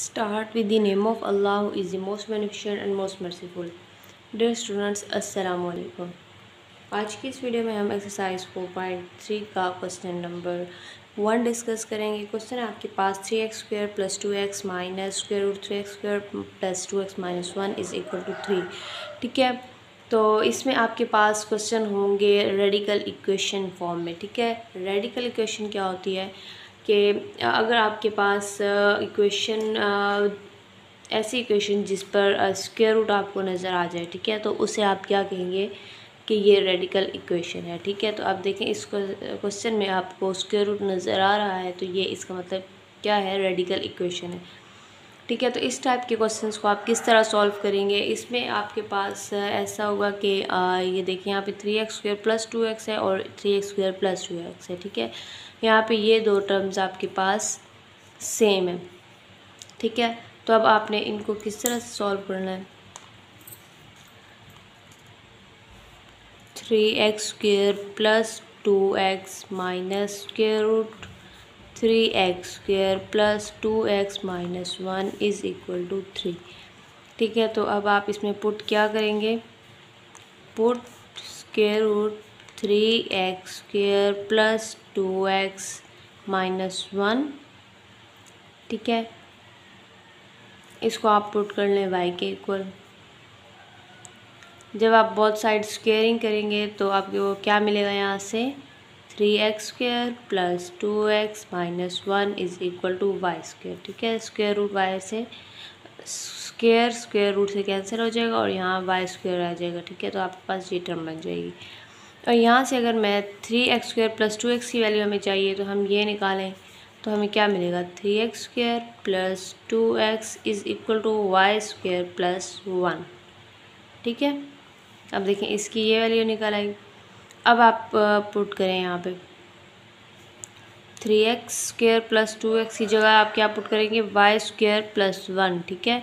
Start with the name of Allah who is the most and most merciful. Dear students, Assalamu alaikum. आज की इस video में हम exercise four point three का question number one discuss करेंगे। Question आपके पास three x square plus two x minus square root three x square plus two x minus one is equal to three ठीक है? तो इसमें आपके पास क्वेश्चन होंगे रेडिकल इक्वेशन फॉर्म में। ठीक है? रेडिकल इक्वेशन क्या होती है? कि अगर आपके पास इक्वेशन ऐसी इक्वेशन जिस पर स्क्वेयर रूट आपको नज़र आ जाए, ठीक है? तो उसे आप क्या कहेंगे कि ये रेडिकल इक्वेशन है, ठीक है? तो आप देखें, इस क्वेश्चन में आपको स्क्वेयर रूट नज़र आ रहा है तो ये इसका मतलब क्या है? रेडिकल इक्वेशन है। ठीक है? तो इस टाइप के क्वेश्चंस को आप किस तरह सॉल्व करेंगे? इसमें आपके पास ऐसा होगा कि ये देखिए, यहाँ पे three x square plus two x है और three x square plus two x है, ठीक है? यहाँ पे ये दो टर्म्स आपके पास सेम है। ठीक है? तो अब आपने इनको किस तरह से सॉल्व करना है? Three x square plus two x minus square root three x square plus two x minus one is equal to three ठीक है? तो अब आप इसमें पुट क्या करेंगे? Put square root three x square plus two x minus one ठीक है? इसको आप पुट कर लें वाई के इक्वल जब आप बहुत साइड स्क्वेयरिंग करेंगे तो आपको क्या मिलेगा यहाँ से? Three x square plus two x minus one is equal to y square ठीक है? स्क्वेयर रूट वाई से स्क्वेयर स्क्वेयर रूट से कैंसिल हो जाएगा और यहाँ वाई स्क्वेयर आ जाएगा, ठीक है? तो आपके पास ये टर्म बन जाएगी। और यहाँ से अगर मैं three x square plus two x की वैल्यू हमें चाहिए तो हम ये निकालें तो हमें क्या मिलेगा? Three x square plus two x is equal to y square plus one ठीक है? अब देखें, इसकी ये वैल्यू निकाल आई। अब आप पुट करें यहाँ पे। Three x square plus two x की जगह आप क्या पुट करेंगे? वाई स्क्र प्लस वन ठीक है?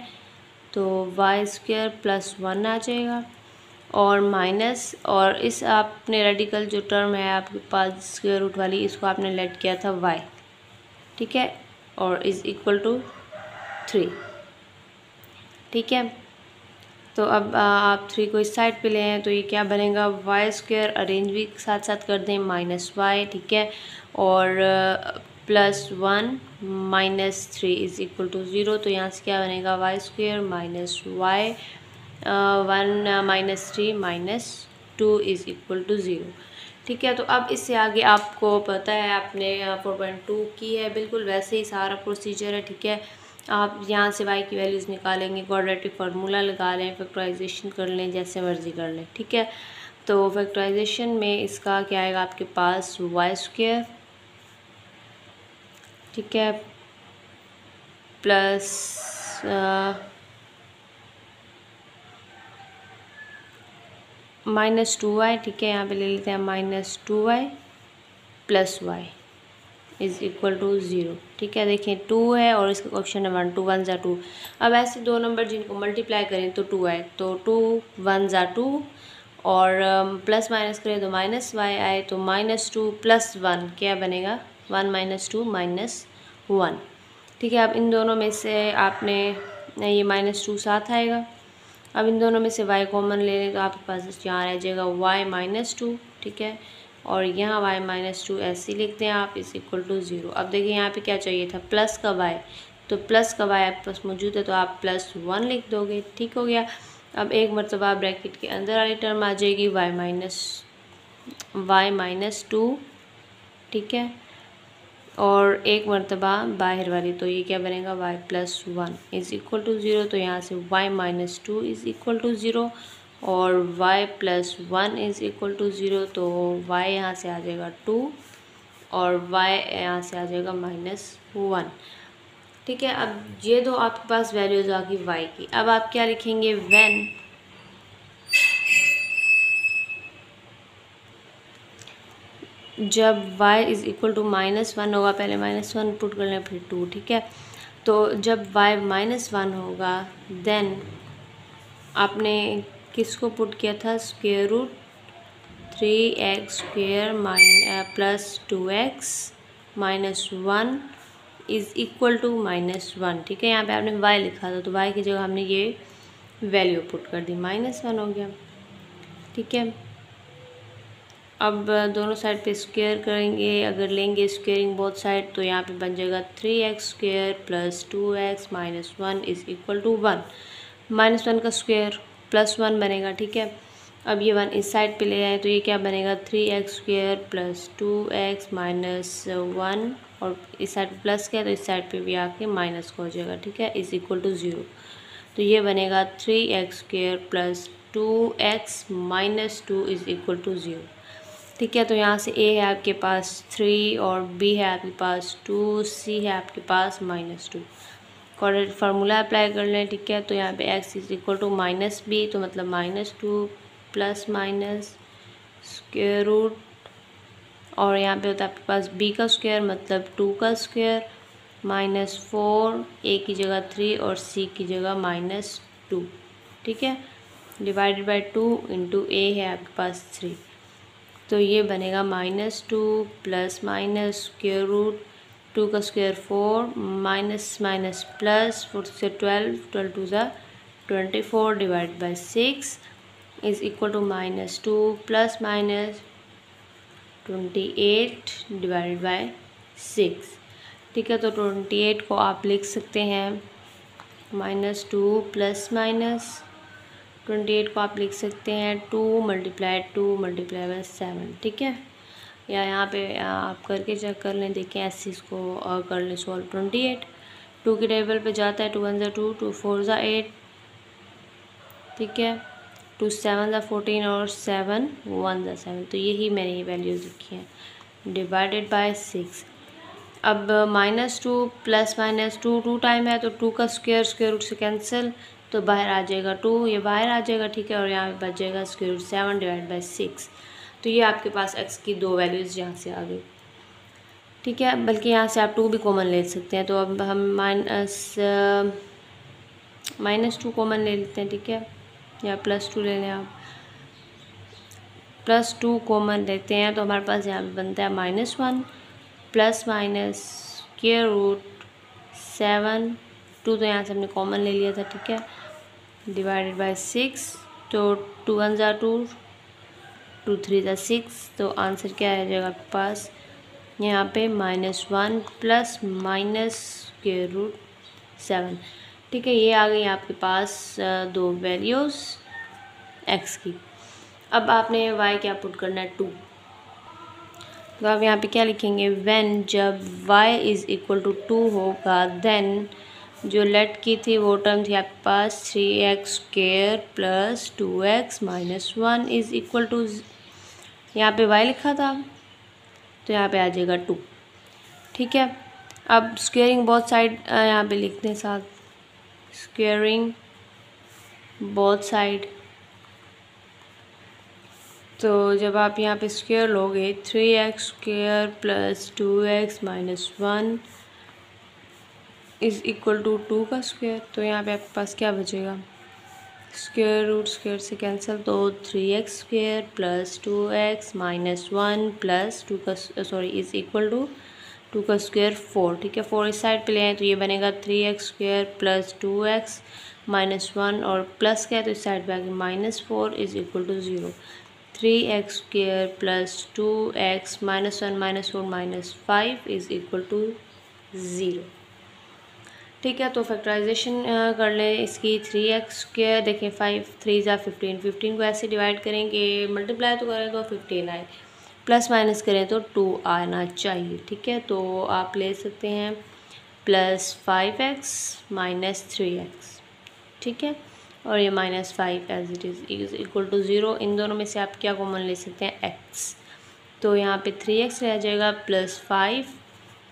तो वाई स्क्र प्लस वन आ जाएगा। और माइनस और इस आपने रेडिकल जो टर्म है आपके पास स्क्वेयर रूट वाली, इसको आपने लेट किया था वाई ठीक है? और इज़ इक्वल टू थ्री ठीक है? तो अब आप थ्री को इस साइड पे ले हैं तो ये क्या बनेगा? वाई स्क्वेयर अरेंज भी साथ साथ कर दें माइनस वाई ठीक है? और plus one minus three is equal to zero तो यहाँ से क्या बनेगा? Y square minus y one minus three, minus two is equal to zero. ठीक है तो अब इससे आगे आपको पता है, आपने फोर पॉइंट टू की है। बिल्कुल वैसे ही सारा प्रोसीजर है, ठीक है। आप यहाँ से वाई की वैल्यूज़ निकालेंगे क्वाड्रेटिक फार्मूला लगा लें फैक्टराइजेशन कर लें, जैसे मर्ज़ी कर लें, ठीक है। तो फैक्टराइजेशन में इसका क्या आएगा आपके पास? वाई स्क्र ठीक है प्लस माइनस टू वाई, ठीक है, यहाँ पे ले लेते हैं minus two y plus y is equal to zero. ठीक है, देखिए, टू है और इसका ऑप्शन है वन, टू वन ज़ा टू। अब ऐसे दो नंबर जिनको मल्टीप्लाई करें तो टू आए तो टू वन ज़ा टू और प्लस माइनस करें तो माइनस वाई आए तो माइनस टू प्लस वन, क्या बनेगा? One minus two minus one. ठीक है, अब इन दोनों में से आपने, ये माइनस टू साथ आएगा। अब इन दोनों में से वाई कॉमन ले लें तो आपके पास यहाँ रह जाएगा वाई माइनस टू ठीक है? और यहाँ वाई माइनस टू ऐसे लिखते हैं आप इस इक्वल टू ज़ीरो अब देखिए यहाँ पे क्या चाहिए था? प्लस का वाई तो प्लस का वाई आपके पास मौजूद है तो आप प्लस वन लिख दोगे, ठीक हो गया? अब एक मरतबा ब्रैकेट के अंदर वाली टर्म आ जाएगी y minus y minus two ठीक है? और एक मरतबा बाहर वाली तो ये क्या बनेगा? Y plus one is equal to zero तो यहाँ से y minus two is equal to zero और y plus one is equal to zero तो वाई यहाँ से आ जाएगा टू और वाई यहाँ से आ जाएगा माइनस वन ठीक है, अब ये दो आपके पास वैल्यूज़ आ गई वाई की। अब आप क्या लिखेंगे? व्हेन जब y is equal to minus one होगा, पहले माइनस वन पुट कर लें, फिर टू ठीक है? तो जब y माइनस वन होगा देन आपने किसको पुट किया था? Square root three x square minus plus two x minus one is equal to minus one ठीक है? यहाँ पे आपने वाई लिखा था तो वाई की जगह हमने ये वैल्यू पुट कर दी। माइनस वन हो गया, ठीक है? अब दोनों साइड पे स्क्वेयर करेंगे। अगर लेंगे स्क्वेयरिंग बोथ साइड तो यहाँ पे बन जाएगा three x square plus two x minus one is equal to one minus one का स्क्वेयर प्लस वन बनेगा, ठीक है? अब ये वन इस साइड पे ले आए तो ये क्या बनेगा? Three x square plus two x minus one और इस साइड प्लस किया तो इस साइड पे भी आके माइनस का हो जाएगा, ठीक है? इज़ इक्वल टू ज़ीरो तो ये बनेगा three x square plus two x minus two is equal to zero ठीक है तो यहाँ से ए है आपके पास थ्री और बी है आपके पास टू सी है आपके पास minus two coordinate formula apply कर लें, ठीक है? तो यहाँ पे x is equal to minus B तो मतलब minus two plus minus square root और यहाँ पे होता है आपके पास बी का स्क्वायर मतलब टू का स्क्वायर माइनस फोर ए की जगह थ्री और सी की जगह माइनस टू ठीक है? Divided by two into A है आपके पास थ्री तो ये बनेगा minus two plus minus square root two का square four minus minus plus four से ट्वेल्व ट्वेल्व टू ज़ा twenty four divide by six is equal to minus two plus minus twenty eight divide by six. ठीक है तो twenty eight को आप लिख सकते हैं। Minus two plus minus twenty eight को आप लिख सकते हैं two multiply two multiply by seven ठीक है? या यहाँ पे आप करके चेक कर लें, देखें ऐसे इसको और कर लें सॉल्व ट्वेंटी एट टू की टेबल पे जाता है टू वन ज़ा टू टू फोर ज़ा एट ठीक है? टू सेवन ज़ा फोर्टीन और सेवन वन ज़ा सेवन तो यही मैंने ये वैल्यूज़ लिखी हैं। डिवाइडेड बाय सिक्स अब minus two plus minus two two time है तो टू का स्क्वेयर स्क्वेयर रूट से कैंसिल तो बाहर आ जाएगा टू, ये बाहर आ जाएगा, ठीक है, और यहाँ पे बच जाएगा square root seven divide by six. तो ये आपके पास एक्स की दो वैल्यूज़ यहाँ से आ गई। ठीक है, बल्कि यहाँ से आप टू भी कॉमन ले सकते हैं तो अब हम माइनस माइनस टू कॉमन ले लेते हैं, ठीक है, या प्लस टू ले लें आप। प्लस टू कॉमन लेते हैं तो हमारे पास यहाँ बनता है माइनस वन, प्लस माइनस के रूट सेवन टू तो यहाँ से हमने कॉमन ले लिया था, ठीक है? डिवाइडेड बाय सिक्स तो टू वन ज़ा टू टू थ्री ज़ा सिक्स तो आंसर क्या आ जाएगा आपके पास? यहाँ पे माइनस वन प्लस माइनस के रूट सेवन ठीक है? ये आ गई आपके पास दो वैल्यूज़ एक्स की। अब आपने वाई क्या पुट करना है? टू तो आप यहाँ पे क्या लिखेंगे? व्हेन जब y is equal to two होगा देन जो लेट की थी वो टर्म थी आपके पास three x square plus two x minus one is equal to यहाँ पे वाई लिखा था तो यहाँ पे आ जाएगा टू ठीक है? अब स्क्वेयरिंग बहुत साइड यहाँ पे लिखते हैं साथ। स्क्वेयरिंग बहुत साइड तो जब आप यहाँ पे स्क्वेयर लोगे three x square plus two x minus one is equal to two का स्क्वायर तो यहाँ पे आपके पास क्या बचेगा? स्क्वायर रूट स्क्वायर से कैंसिल तो three x square plus two x minus one plus two का sorry is equal to two का स्क्वायर फोर ठीक है? फोर इस साइड पे ले आए तो ये बनेगा three x square plus two x minus one और प्लस क्या है? तो इस साइड पे आगे minus four is equal to zero three x square plus two x minus one minus four minus five is equal to zero ठीक है तो फैक्टराइजेशन कर लें। इसकी थ्री एक्स के देखें फाइव थ्री ज़ा फिफ्टीन फिफ्टीन को ऐसे डिवाइड करेंगे मल्टीप्लाई तो करें तो फिफ्टीन आए प्लस माइनस करें तो टू आना चाहिए, ठीक है? तो आप ले सकते हैं plus five x minus three x ठीक है? और ये minus five as it is is equal to zero इन दोनों में से आप क्या कॉमन ले सकते हैं? एक्स तो यहाँ पे थ्री एक्स रह जाएगा प्लस फाइव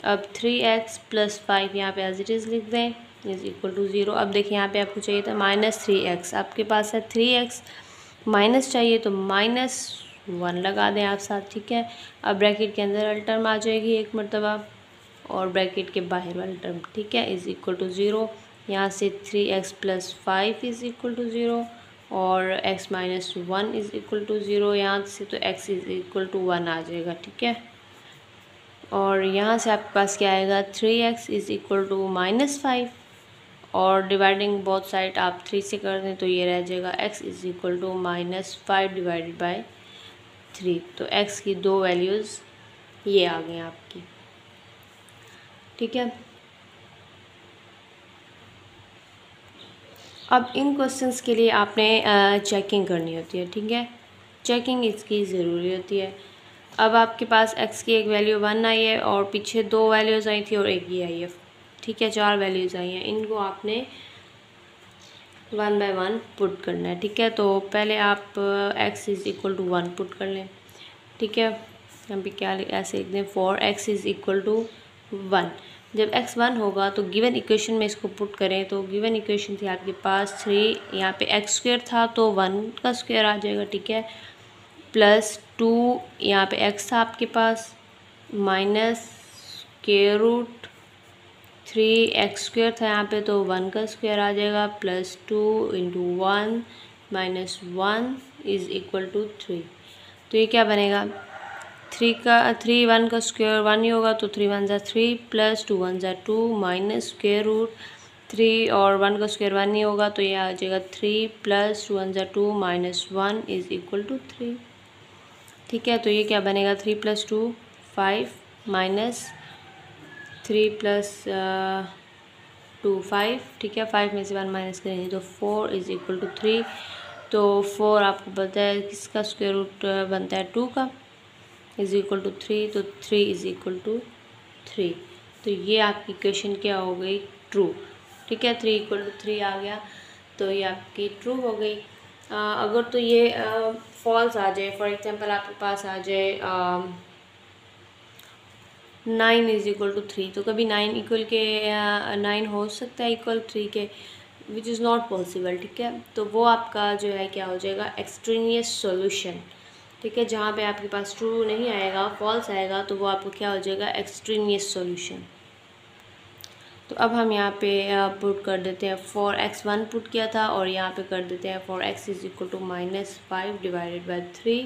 अब थ्री एक्स प्लस फाइव यहाँ पे एज इट इज़ लिख दें इज़ इक्वल टू ज़ीरो अब देखिए यहाँ पे आपको चाहिए था माइनस थ्री एक्स आपके पास है थ्री एक्स माइनस चाहिए तो माइनस वन लगा दें आप साथ, ठीक है? अब ब्रैकेट के अंदर वाली टर्म आ जाएगी एक मरतबा, और ब्रैकेट के बाहर वाली टर्म ठीक है? इज़ इक्वल टू ज़ीरो यहाँ से three x plus five is equal to zero और x minus one is equal to zero यहाँ से तो x is equal to one आ जाएगा, ठीक है? और यहाँ से आपके पास क्या आएगा? Three x is equal to minus five और डिवाइडिंग बोथ साइड आप थ्री से कर दें तो ये रह जाएगा x is equal to minus five divided by three तो एक्स की दो वैल्यूज़ ये आ गई आपकी। ठीक है? अब इन क्वेश्चंस के लिए आपने चेकिंग करनी होती है, ठीक है? चेकिंग इसकी ज़रूरी होती है। अब आपके पास एक्स की एक वैल्यू वन आई है और पीछे दो वैल्यूज़ आई थी और एक ये आई है। ठीक है, चार वैल्यूज़ आई हैं। इनको आपने वन बाय वन पुट करना है। ठीक है तो पहले आप x is equal to one put कर लें। ठीक है हम भी क्या ऐसे लिख दें। For x is equal to one जब एक्स वन होगा तो गिवन इक्वेशन में इसको पुट करें। तो गिवन इक्वेशन थी आपके पास थ्री यहाँ पे एक्स स्क्वेयर था तो वन का स्क्वेयर आ जाएगा। ठीक है प्लस टू यहाँ पे एक्स था आपके पास, माइनस के रूट थ्री एक्स स्क्वेयर था यहाँ पे तो वन का स्क्वेयर आ जाएगा, plus two into one minus one is equal to three. तो ये क्या बनेगा? थ्री का, थ्री वन का स्क्वेयर वन ही होगा तो थ्री वन ज़ा थ्री प्लस टू वन ज़ा two minus square root three और वन का स्क्वेयर वन ही होगा तो ये आ जाएगा थ्री प्लस टू वन ज़ा two minus one is equal to three. ठीक है तो ये क्या बनेगा? Three plus two five minus three plus two five ठीक है? फाइव में से वन माइनस करेंगे तो four is equal to three तो फोर आपको पता है किसका स्क्वेयर रूट बनता है? टू का इज़ इक्वल टू थ्री तो three is equal to three तो ये आपकी इक्वेशन क्या हो गई? ट्रू ठीक है? थ्री इक्वल टू थ्री आ गया तो ये आपकी ट्रू हो गई। अगर तो ये फॉल्स आ जाए फॉर एग्जांपल आपके पास आ जाए nine is equal to three तो कभी नाइन इक्वल के नाइन हो सकता है इक्वल थ्री के विच इज़ नॉट पॉसिबल ठीक है? तो वो आपका जो है, क्या हो जाएगा? एक्सट्रीनियस सॉल्यूशन ठीक है? जहाँ पे आपके पास ट्रू नहीं आएगा फॉल्स आएगा तो वो आपको क्या हो जाएगा? एक्सट्रीनियस सॉल्यूशन तो अब हम यहाँ पे पुट कर देते हैं फोर एक्स वन पुट किया था और यहाँ पे कर देते हैं for x is equal to minus five divided by three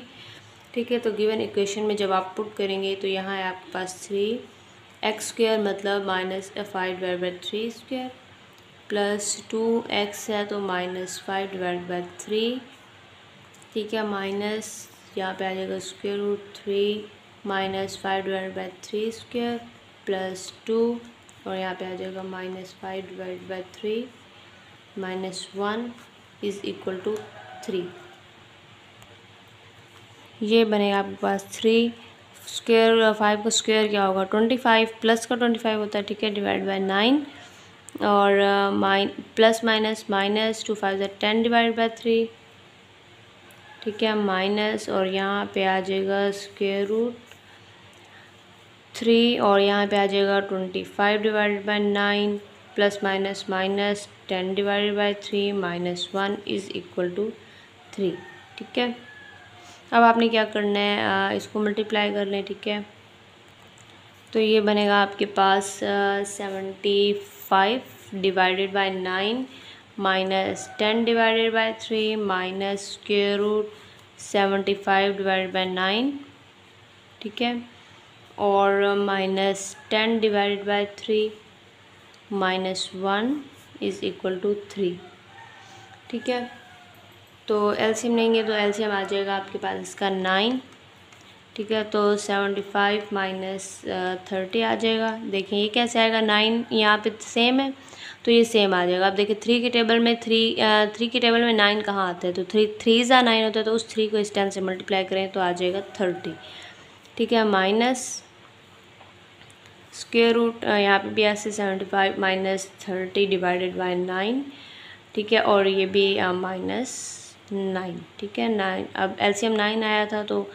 ठीक है तो गिवन इक्वेशन में जब आप पुट करेंगे तो यहाँ है आपके पास थ्री एक्स स्क्र मतलब minus five divide by three square plus two x है तो minus five divide by three ठीक है माइनस यहाँ पे आ जाएगा square root three minus five divide by three square plus two और यहाँ पे आ जाएगा minus five divide by three minus one is equal to three ये बनेगा आपके पास थ्री स्क्वेयर फाइव का स्क्वेयर क्या होगा? ट्वेंटी फाइव प्लस का ट्वेंटी फाइव होता है, ठीक है? डिवाइड बाई नाइन और minus plus minus minus two five ज़ा टेन डिवाइड बाई थ्री ठीक है? माइनस और यहाँ पे आ जाएगा स्क्वेयर रूट थ्री और यहाँ पे आ जाएगा twenty five divided by nine plus minus minus ten divided by three minus one is equal to three ठीक है? अब आपने क्या करना है? इसको मल्टीप्लाई कर लें, ठीक है? तो ये बनेगा आपके पास seventy five divided by nine minus ten divided by three minus square root seventy five divided by nine ठीक है? और minus ten divided by three minus one is equal to three. ठीक है? तो एलसीएम लेंगे तो एलसीएम आ जाएगा आपके पास इसका नाइन। ठीक है? तो सेवेंटी फाइव माइनस थर्टी आ जाएगा। देखिए, ये कैसे आएगा? नाइन यहाँ पे सेम है तो ये सेम आ जाएगा। अब देखिए, थ्री के टेबल में थ्री थ्री के टेबल में नाइन कहाँ आता है? तो थ्री थ्री ज़ा नाइन होता है तो उस थ्री को इस टेन से मल्टीप्लाई करें तो आ जाएगा थर्टी। ठीक है? माइनस स्क्वेयर रूट यहाँ पे भी ऐसे seventy five minus thirty divided by nine ठीक है? और ये भी माइनस नाइन ठीक है? नाइन अब एलसीएम नाइन आया था तो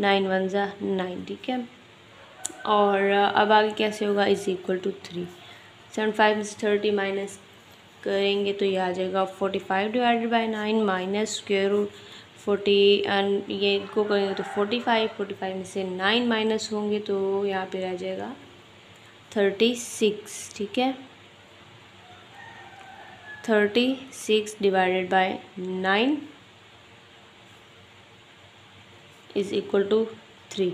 नाइन वन ज़ा नाइन ठीक है? और अब आगे कैसे होगा? Is equal to three seven five में से थर्टी माइनस करेंगे तो ये आ जाएगा forty five divided by nine minus square root forty and ये को करेंगे तो फोर्टी फाइव फोर्टी फाइव में से नाइन माइनस होंगे तो यहाँ पे रह जाएगा थर्टी सिक्स, ठीक है? Thirty six divided by nine is equal to three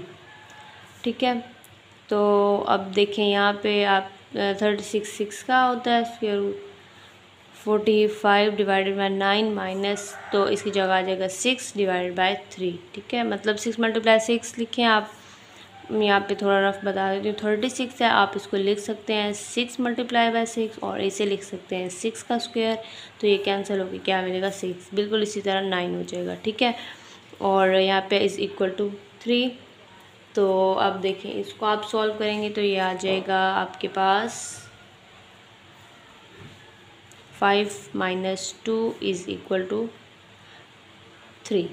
ठीक है? तो अब देखें यहाँ पे आप थर्टी सिक्स सिक्स का होता है square root forty five divided by nine minus तो इसकी जगह आ जाएगा सिक्स डिवाइडेड बाई थ्री ठीक है? मतलब सिक्स मल्टीप्लाई सिक्स लिखें आप यहाँ पे थोड़ा रफ बता देती हूँ। थर्टी सिक्स है, आप इसको लिख सकते हैं। सिक्स मल्टीप्लाई बाय सिक्स और ऐसे लिख सकते हैं। सिक्स का स्क्वायर तो ये कैंसिल होगी। क्या मिलेगा? सिक्स बिल्कुल इसी तरह नाइन हो जाएगा, ठीक है? और यहाँ पे इज़ इक्वल टू थ्री तो अब देखें, इसको आप सॉल्व करेंगे तो ये आ जाएगा आपके पास five minus two is equal to three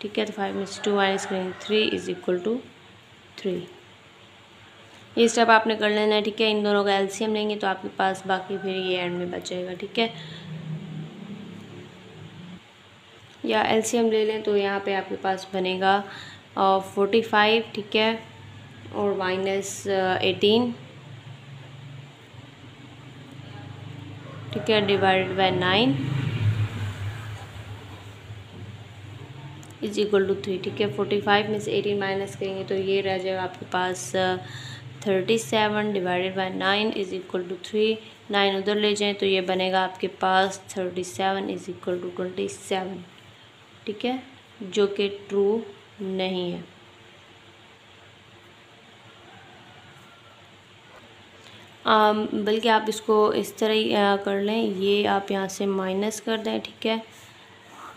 ठीक है तो फाइव माइनस टू माइनस करेंगे three is equal to three ये स्टेप आपने कर लेना है, ठीक है? इन दोनों का एलसीएम लेंगे तो आपके पास बाकी फिर ये एंड में बचेगा, ठीक है? या एलसीएम ले लें तो यहाँ पे आपके पास बनेगा फोर्टी फाइव ठीक है? और माइनस एटीन ठीक है? Divided by nine is equal to three, ठीक है? फोर्टी फाइव में से एटीन माइनस करेंगे तो ये रह जाएगा आपके पास thirty seven divided by nine is equal to three nine उधर ले जाएँ तो ये बनेगा आपके पास thirty seven is equal to twenty seven ठीक है? जो कि ट्रू नहीं है। बल्कि आप इसको इस तरह ही कर लें, ये आप यहाँ से माइनस कर दें, ठीक है?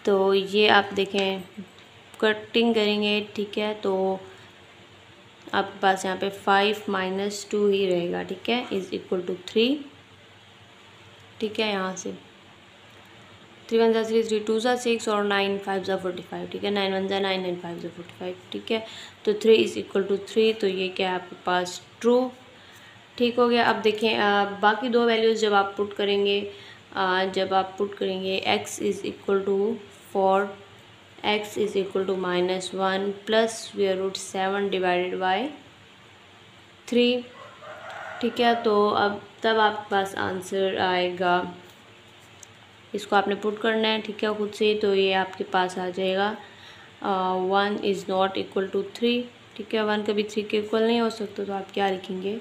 तो ये आप देखें कटिंग करेंगे ठीक है? तो आपके पास यहाँ पे फाइव माइनस टू ही रहेगा ठीक है? इज़ इक्वल टू थ्री ठीक है? यहाँ से थ्री वन ज़ा थ्री थ्री टू ज़ा सिक्स और नाइन फाइव ज़ा फोर्टी फाइव ठीक है? नाइन वन ज़ा नाइन नाइन फाइव ज़ा फोर्टी फाइव ठीक है? तो three is equal to three तो ये क्या है आपके पास? ट्रू ठीक हो गया। अब देखें आ, बाकी दो वैल्यूज़ जब आप पुट करेंगे आ, जब आप पुट करेंगे x is equal to for x is equal to minus one plus square root seven divided by three ठीक है तो अब तब आपके पास आंसर आएगा। इसको आपने पुट करना है, ठीक है, खुद से तो ये आपके पास आ जाएगा। One is not equal to three ठीक है वन कभी थ्री के इक्वल नहीं हो सकता तो आप क्या लिखेंगे?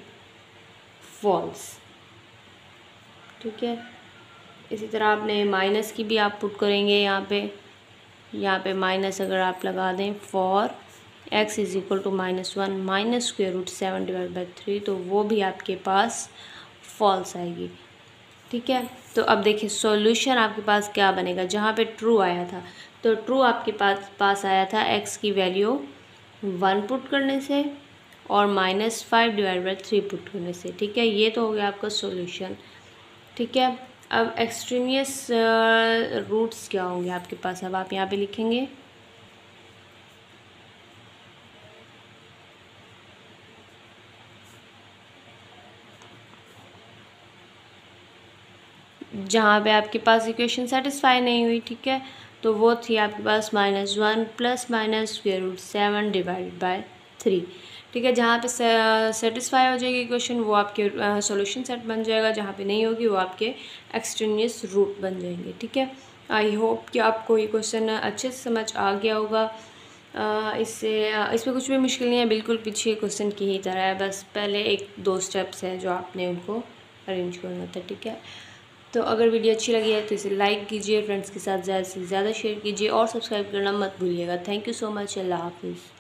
फॉल्स ठीक है, इसी तरह आपने माइनस की भी आप पुट करेंगे यहाँ पे। यहाँ पे माइनस अगर आप लगा दें for x is equal to minus one minus square root seven divide by three तो वो भी आपके पास फॉल्स आएगी। ठीक है? तो अब देखिए सॉल्यूशन आपके पास क्या बनेगा? जहाँ पे ट्रू आया था तो ट्रू आपके पास पास आया था एक्स की वैल्यू वन पुट करने से और minus five divide by three put करने से। ठीक है? ये तो हो गया आपका सॉल्यूशन ठीक है? अब एक्सट्रीमियस रूट्स क्या होंगे आपके पास? अब आप यहाँ पे लिखेंगे। जहाँ पे आपके पास इक्वेशन सेटिस्फाई नहीं हुई, ठीक है? तो वो थी आपके पास minus one plus minus square root seven divide by three ठीक है, जहाँ पे सेटिस्फाई हो जाएगी क्वेश्चन वो आपके सॉल्यूशन सेट बन जाएगा। जहाँ पे नहीं होगी, वो आपके एक्सट्रीनियस रूट बन जाएँगे। ठीक है? आई होप कि आपको ये क्वेश्चन अच्छे से समझ आ गया होगा। इससे, इसमें कुछ भी मुश्किल नहीं है। बिल्कुल पीछे क्वेश्चन की ही तरह है। बस पहले एक, दो स्टेप्स हैं जो आपने उनको अरेंज करना था। ठीक है? तो अगर वीडियो अच्छी लगी है तो इसे लाइक कीजिए। फ्रेंड्स के साथ ज़्यादा से ज़्यादा शेयर कीजिए। और सब्सक्राइब करना मत भूलिएगा। थैंक यू सो मच अल्लाह हाफिज़।